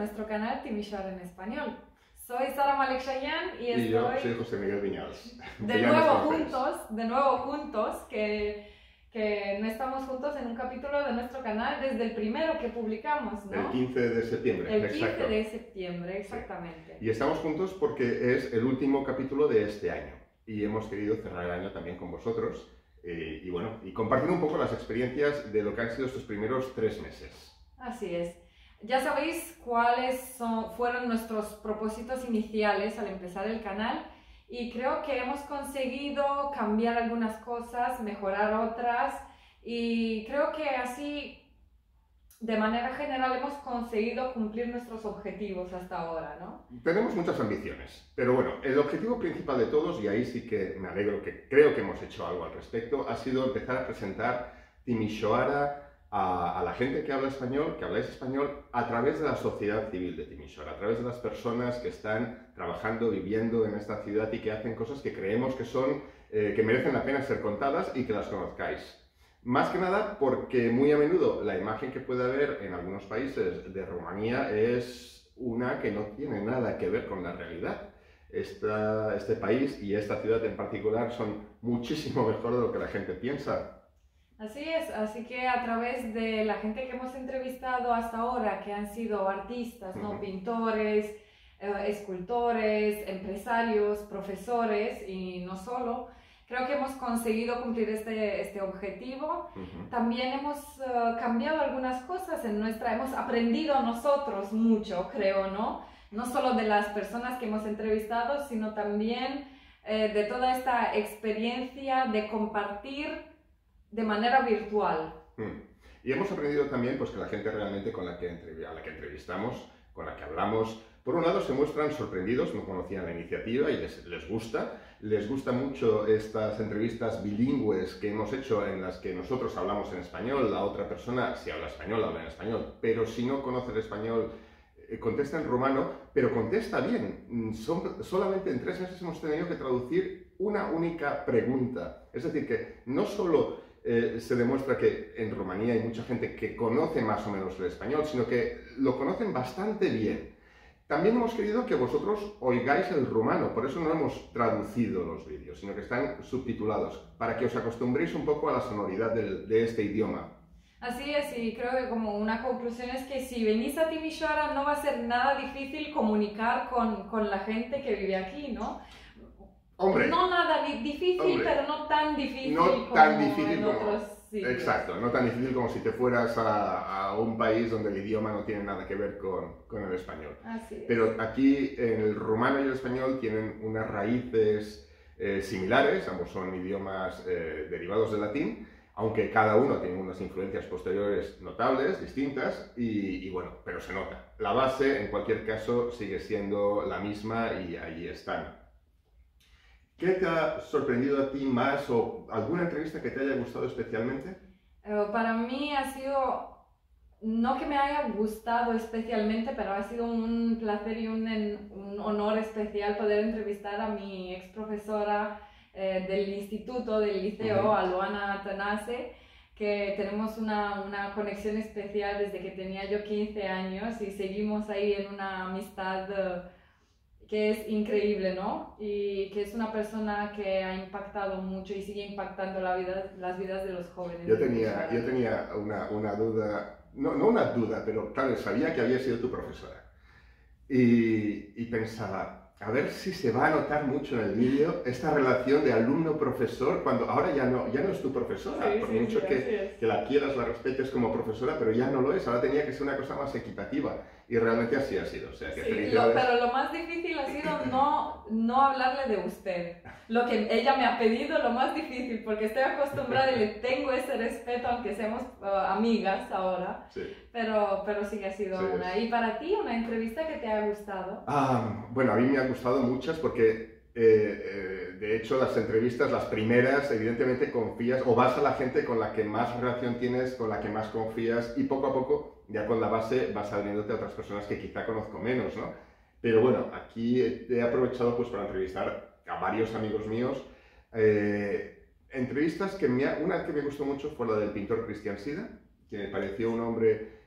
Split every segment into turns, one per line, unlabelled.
nuestro canal Timisoara en Español. Soy Sara Malek Shayan y estoy...
Y yo soy José Miguel Viñals.
De nuevo juntos, de nuevo juntos, que, que no estamos juntos en un capítulo de nuestro canal desde el primero que publicamos, ¿no?
El 15 de septiembre,
El 15 de septiembre, exactamente.
Y estamos juntos porque es el último capítulo de este año. Y hemos querido cerrar el año también con vosotros. eh, y bueno, y compartir un poco las experiencias de lo que han sido estos primeros tres meses.
Así es. Ya sabéis cuáles son, fueron nuestros propósitos iniciales al empezar el canal y creo que hemos conseguido cambiar algunas cosas, mejorar otras y creo que así de manera general hemos conseguido cumplir nuestros objetivos hasta ahora, ¿no?
Tenemos muchas ambiciones, pero bueno, el objetivo principal de todos, y ahí sí que me alegro que creo que hemos hecho algo al respecto, ha sido empezar a presentar Timisoara a, la gente que habla español, que habláis español, a través de la sociedad civil de Timisoara, a través de las personas que están trabajando, viviendo en esta ciudad y que hacen cosas que creemos que son, eh, que merecen la pena ser contadas y que las conozcáis. Más que nada porque muy a menudo la imagen que puede haber en algunos países de Rumanía es una que no tiene nada que ver con la realidad. Este país y esta ciudad en particular son muchísimo mejor de lo que la gente piensa.
Así es, así que a través de la gente que hemos entrevistado hasta ahora, que han sido artistas, ¿no? Pintores, eh, escultores, empresarios, profesores y no solo, creo que hemos conseguido cumplir este, este objetivo. También hemos eh, cambiado algunas cosas en nuestra, hemos aprendido nosotros mucho, creo, ¿no? No solo de las personas que hemos entrevistado, sino también eh, de toda esta experiencia de compartir de manera virtual.
Mm. Y hemos aprendido también pues, que la gente realmente con la que a la que entrevistamos, con la que hablamos, por un lado se muestran sorprendidos, no conocían la iniciativa y les, les gusta. Les gusta mucho estas entrevistas bilingües que hemos hecho en las que nosotros hablamos en español, la otra persona, si habla español, habla en español, pero si no conoce el español, eh, contesta en rumano, pero contesta bien. Mm, son- solamente en tres meses hemos tenido que traducir una única pregunta. Es decir, que no solo eh, se demuestra que en Rumanía hay mucha gente que conoce más o menos el español, sino que lo conocen bastante bien. También hemos querido que vosotros oigáis el rumano, por eso no hemos traducido los vídeos, sino que están subtitulados, para que os acostumbréis un poco a la sonoridad del- de este idioma.
Así es, y creo que como una conclusión es que si venís a Timisoara no va a ser nada difícil comunicar con, con la gente que vive aquí, ¿no?
Hombre,
No nada di- difícil,
Hombre.
pero no tan difícil
No
como
tan difícil como-
otros sitios.
Exacto, no tan difícil como si te fueras a, a un país donde el idioma no tiene nada que ver con, con el español.
Así es.
Pero aquí en el rumano y el español tienen unas raíces eh, similares, ambos son idiomas eh, derivados del latín, aunque cada uno tiene unas influencias posteriores notables, distintas, y, y bueno, pero se nota. La base, en cualquier caso, sigue siendo la misma y ahí están. ¿Qué te ha sorprendido a ti más o alguna entrevista que te haya gustado especialmente?
Eh, para mí ha sido, no que me haya gustado especialmente, pero ha sido un placer y un, un honor especial poder entrevistar a mi ex profesora eh, del instituto, del liceo,
Ujú.
a Luana Tanase, que tenemos una, una conexión especial desde que tenía yo 15 años y seguimos ahí en una amistad eh, que es increíble, ¿no? Y que es una persona que ha impactado mucho y sigue impactando la vida, las vidas de los jóvenes.
Yo tenía, yo tenía una, una duda, no, no una duda, pero claro, sabía que había sido tu profesora. Y, y pensaba, a ver si se va a notar mucho en el vídeo esta relación de alumno-profesor, cuando ahora ya no, ya no es tu profesora,
Sí,
por
sí,
mucho
sí,
que,
es.
que la quieras, la respetes como profesora, pero ya no lo es, ahora tenía que ser una cosa más equitativa. Y realmente así ha sido. O sea, que
Sí, lo- pero lo más difícil ha sido no, no hablarle de usted. Lo que ella me ha pedido, lo más difícil, porque estoy acostumbrada y le tengo ese respeto, aunque seamos uh, amigas ahora,
Sí.
pero, pero sí que ha sido
Sí,
una. ¿Y para ti una entrevista que te ha gustado?
Ah, bueno, a mí me han gustado muchas porque, eh, eh, de hecho, las entrevistas, las primeras, evidentemente confías o vas a la gente con la que más relación tienes, con la que más confías y poco a poco, ya con la base, vas abriéndote a otras personas que quizá conozco menos, ¿no? Pero bueno, aquí he aprovechado pues para entrevistar a varios amigos míos. eh, entrevistas que me ha- una que me gustó mucho fue la del pintor Cristian Sida, que me pareció un hombre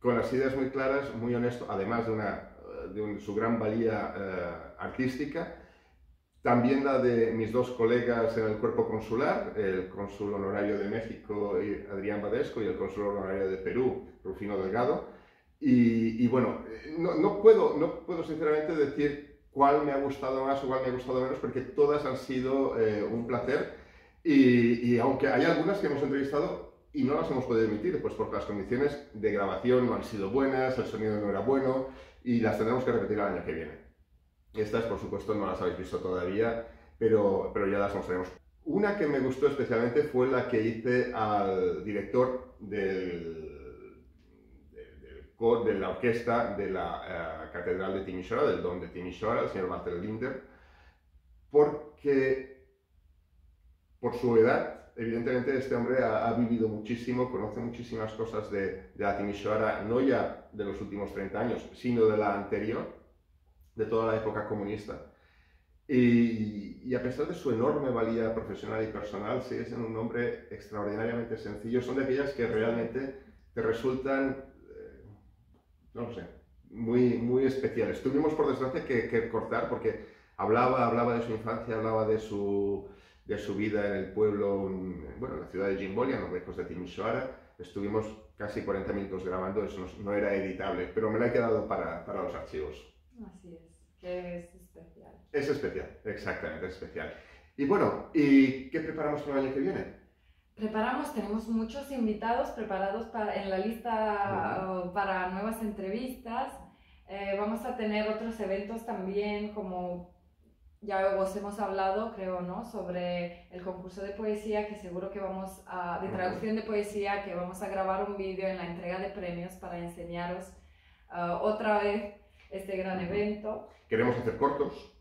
con las ideas muy claras, muy honesto, además de, una, de su gran valía eh, artística. También la de mis dos colegas en el cuerpo consular, el cónsul honorario de México, Adrián Badesco, y el cónsul honorario de Perú, Rufino Delgado. Y, bueno, no, no, puedo, no puedo sinceramente decir cuál me ha gustado más o cuál me ha gustado menos, porque todas han sido eh, un placer. Y, y, aunque hay algunas que hemos entrevistado y no las hemos podido emitir, pues porque las condiciones de grabación no han sido buenas, el sonido no era bueno y las tendremos que repetir el año que viene. Estas, por supuesto, no las habéis visto todavía, pero, pero ya las mostraremos. Una que me gustó especialmente fue la que hice al director del de la orquesta de la eh, Catedral de Timisoara, del Don de Timisoara, el señor Martel Linder, porque por su edad, evidentemente este hombre ha, vivido muchísimo, conoce muchísimas cosas de, de la Timisoara, no ya de los últimos 30 años, sino de la anterior, de toda la época comunista. Y, a pesar de su enorme valía profesional y personal, sigue siendo un hombre extraordinariamente sencillo. Son de aquellas que realmente te resultan no sé, muy, muy especiales. Tuvimos, por desgracia, que, cortar porque hablaba, hablaba de su infancia, hablaba de su, de su vida en el pueblo, bueno, en la ciudad de Jimbolia, no lejos de Timisoara. Estuvimos casi 40 minutos grabando, eso no, era editable, pero me lo he quedado para, para los archivos.
Así es, que es especial.
Es especial, exactamente, es especial. Y bueno, ¿y qué preparamos para el año que viene?
Preparamos, tenemos muchos invitados preparados para, en la lista para nuevas entrevistas. Eh, vamos a tener otros eventos también, como ya os hemos hablado, creo, ¿no? Sobre el concurso de poesía, que seguro que vamos a, de traducción de poesía, que vamos a grabar un vídeo en la entrega de premios para enseñaros ah, otra vez este gran evento.
Queremos hacer cortos.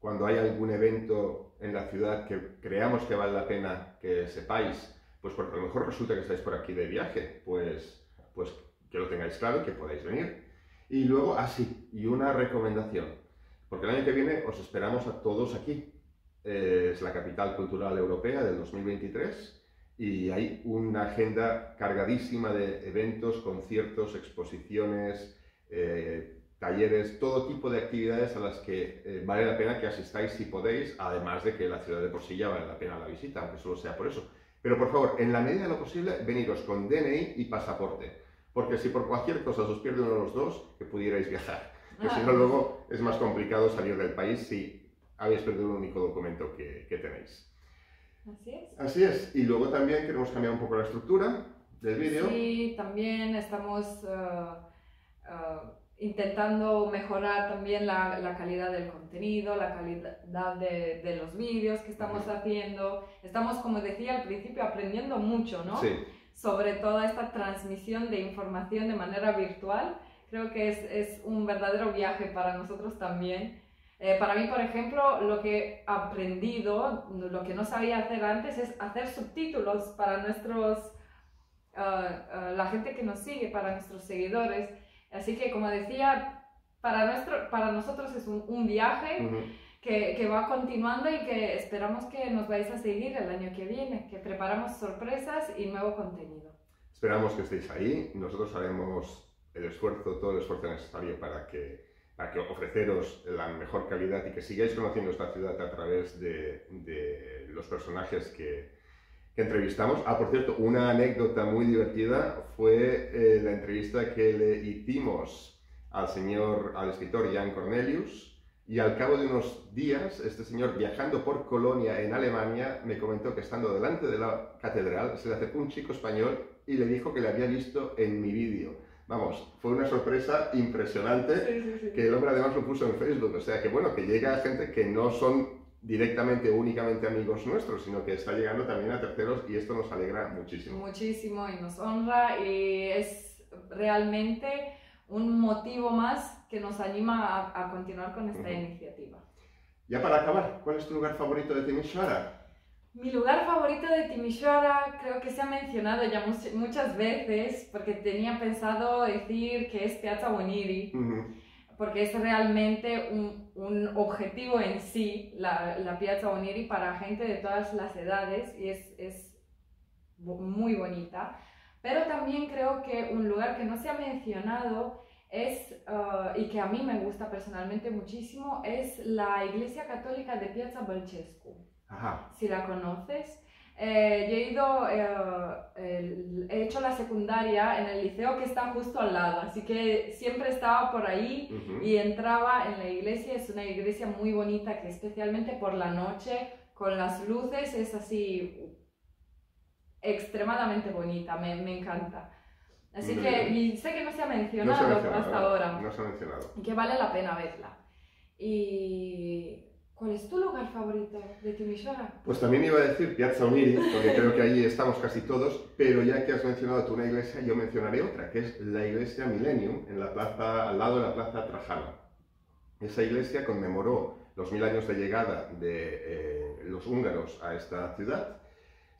Cuando hay algún evento en la ciudad que creamos que vale la pena que sepáis, pues porque a lo mejor resulta que estáis por aquí de viaje, pues, pues que lo tengáis claro y que podáis venir. Y luego, así, y una recomendación, porque el año que viene os esperamos a todos aquí. es la capital cultural europea del 2023 y hay una agenda cargadísima de eventos, conciertos, exposiciones, eh, talleres, todo tipo de actividades a las que eh, vale la pena que asistáis si podéis, además de que la ciudad de por sí ya vale la pena la visita, aunque solo sea por eso. Pero por favor, en la medida de lo posible, veniros con DNI y pasaporte. Porque si por cualquier cosa os pierde uno de los dos, que pudierais viajar. Que si no, luego es más complicado salir del país si habéis perdido un único documento que, tenéis.
Así es.
Así es. Y luego también queremos cambiar un poco la estructura del vídeo.
Sí, también estamos... Uh, uh, intentando mejorar también la, la, calidad del contenido, la calidad de, de los vídeos que estamos haciendo. Estamos, como decía al principio, aprendiendo mucho, ¿no?
Sí.
Sobre toda esta transmisión de información de manera virtual. Creo que es, es un verdadero viaje para nosotros también. Eh, para mí, por ejemplo, lo que he aprendido, lo que no sabía hacer antes, es hacer subtítulos para nuestros, ah, ah, la gente que nos sigue, para nuestros seguidores Así que, como decía, para, nuestro, para nosotros es un, viaje que, que, va continuando y que esperamos que nos vais a seguir el año que viene, que preparamos sorpresas y nuevo contenido.
Esperamos que estéis ahí. Nosotros haremos el esfuerzo, todo el esfuerzo necesario para que, para que ofreceros la mejor calidad y que sigáis conociendo esta ciudad a través de, de los personajes que, que entrevistamos. Ah, por cierto, una anécdota muy divertida fue eh, la entrevista que le hicimos al señor, al escritor Jan Cornelius, y al cabo de unos días, este señor viajando por Colonia en Alemania me comentó que estando delante de la catedral se le acercó un chico español y le dijo que le había visto en mi vídeo. Vamos, fue una sorpresa impresionante que el hombre además lo puso en Facebook. O sea que bueno, que llega gente que no son directamente únicamente amigos nuestros, sino que está llegando también a terceros y esto nos alegra muchísimo.
Muchísimo y nos honra y es realmente un motivo más que nos anima a, continuar con esta iniciativa.
Ya para acabar, ¿cuál es tu lugar favorito de Timisoara?
Mi lugar favorito de Timisoara creo que se ha mencionado ya muchas veces porque tenía pensado decir que es Piazza Boniri porque es realmente un, un objetivo en sí, la, la, Piazza Oniri, para gente de todas las edades y es, es muy bonita. Pero también creo que un lugar que no se ha mencionado es, uh, y que a mí me gusta personalmente muchísimo, es la Iglesia Católica de Piazza Balcescu.
Ajá.
Si la conoces. Eh, yo he ido, eh, he hecho la secundaria en el liceo que está justo al lado, así que siempre estaba por ahí
Ujú.
y entraba en la iglesia. Es una iglesia muy bonita que especialmente por la noche, con las luces, es así extremadamente bonita, me, me encanta. Así que y sé que no se ha
No se
mencionado,
ha mencionado,
hasta ahora
No se ha mencionado.
que vale la pena verla. ¿Y cuál es tu lugar favorito de Timisoara?
Pues también iba a decir Piazza Uniri, porque creo que allí estamos casi todos, pero ya que has mencionado tú una iglesia, yo mencionaré otra, que es la iglesia Millennium, en la plaza, al lado de la plaza Trajana. Esa iglesia conmemoró los mil años de llegada de eh, los húngaros a esta ciudad.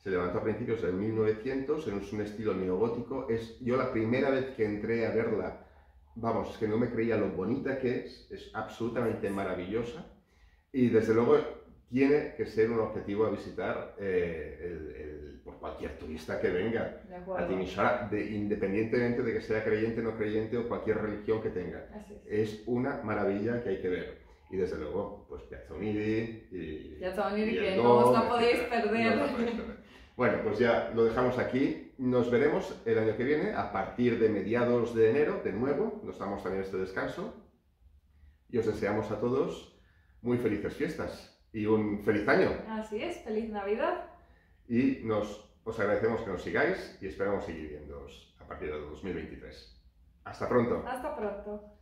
Se levantó a principios del 1900, en un estilo neogótico. Es, yo la primera vez que entré a verla, vamos, que no me creía lo bonita que es, es absolutamente maravillosa. Y desde luego tiene que ser un objetivo a visitar eh, el- el- por cualquier turista que venga a. Timisoara, de- independientemente de que sea creyente, no creyente o cualquier religión que tenga.
Es.
Es una maravilla que hay que ver. Y desde luego, pues Piazza Unidi y...
Piazza Unidi,
y
que no os la podéis perder.
No perder. Bueno, pues ya lo dejamos aquí. Nos veremos el año que viene, a partir de mediados de enero, de nuevo. Nos damos también este descanso. Y os deseamos a todos muy felices fiestas y un feliz año.
Así es, feliz Navidad.
Y nos, os agradecemos que nos sigáis y esperamos seguir viéndoos a partir del 2023. Hasta pronto.
Hasta pronto.